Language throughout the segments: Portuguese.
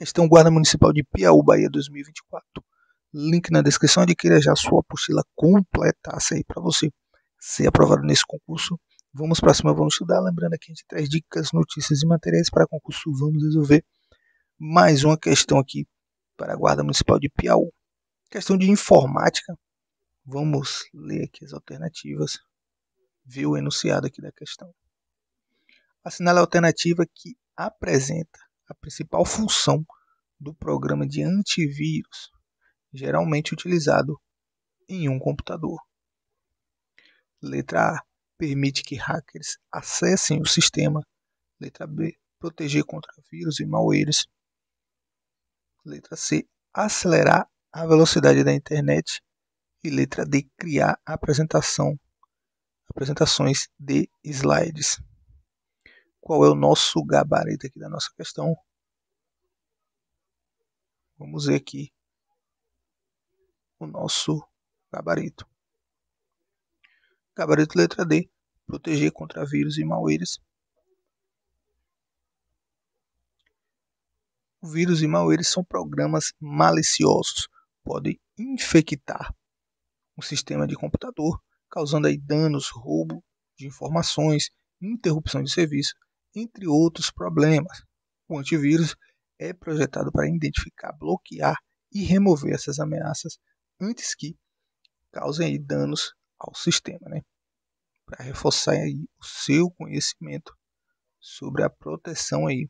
Questão Guarda Municipal de Piauí, Bahia 2024. Link na descrição. Adquira já sua apostila completa aí para você ser aprovado nesse concurso. Vamos para cima, vamos estudar. Lembrando aqui, a gente traz dicas, notícias e materiais para concurso. Vamos resolver mais uma questão aqui para a Guarda Municipal de Piauí. Questão de informática. Vamos ler aqui as alternativas. Ver o enunciado aqui da questão. Assinale a alternativa que apresenta a principal função do programa de antivírus, geralmente utilizado em um computador. Letra A permite que hackers acessem o sistema. Letra B proteger contra vírus e malwares. Letra C acelerar a velocidade da internet. E letra D criar apresentação apresentações de slides qual é o nosso gabarito aqui da nossa questão. Vamos ver aqui o nosso gabarito. Gabarito letra D. Proteger contra vírus e malwares. Vírus e malwares são programas maliciosos. Podem infectar um sistema de computador, causando aí danos, roubo de informações, interrupção de serviço entre outros problemas. O antivírus é projetado para identificar, bloquear e remover essas ameaças antes que causem danos ao sistema, né? Para reforçar aí o seu conhecimento sobre a proteção aí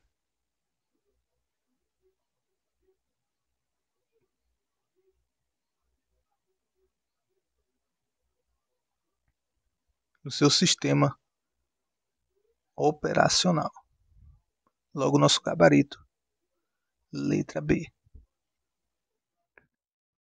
no seu sistema operacional. Logo, nosso gabarito. Letra B.